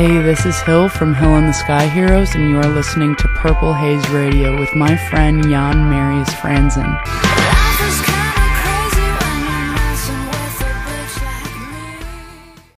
Hey, this is Hill from Hill and the Sky Heroes, and you are listening to Purple Haze Radio with my friend Jan Marius Franzen.